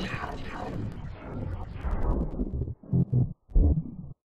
Wow.